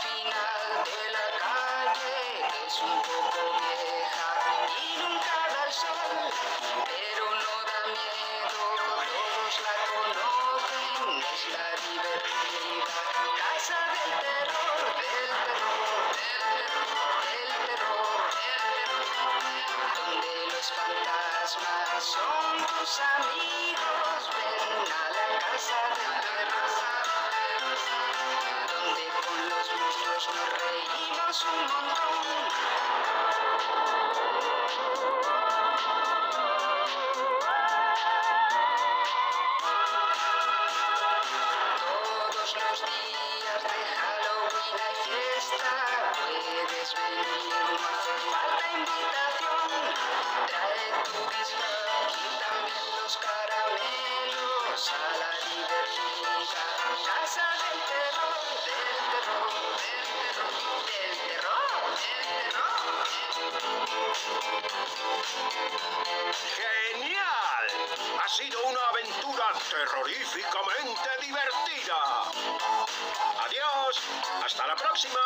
final de la calle es un poco vieja y nunca da el sol, pero no da miedo, todos la conocen, es la divertida casa del terror, del terror, del del terror, del terror, donde los fantasmas son tus amigos, ven nos reímos un montón. Todos los días de Halloween hay fiesta. Puedes venir, no hace falta invitación. Trae tu disfraz y también los caramelos a la divertida casa del terror, del terror, ¡Genial! Ha sido una aventura terroríficamente divertida. Adiós, hasta la próxima.